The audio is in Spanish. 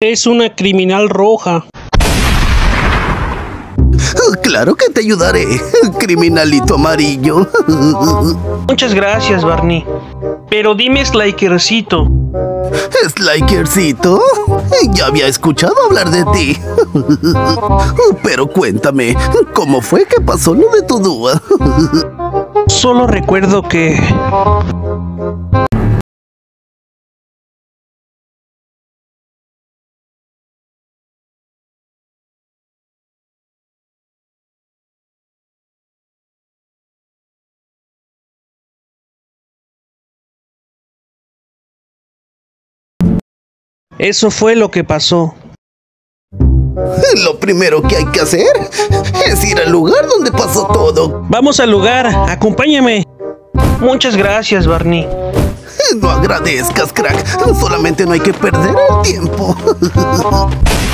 Es una criminal roja. Claro que te ayudaré, criminalito amarillo. Muchas gracias, Barney. Pero dime Slikercito. ¿Slikercito? Ya había escuchado hablar de ti. Pero cuéntame, ¿cómo fue que pasó lo de tu dúa? Solo recuerdo que... Eso fue lo que pasó. Lo primero que hay que hacer es ir al lugar donde pasó todo. Vamos al lugar, acompáñame. Muchas gracias, Barney. No agradezcas, crack. Solamente no hay que perder el tiempo.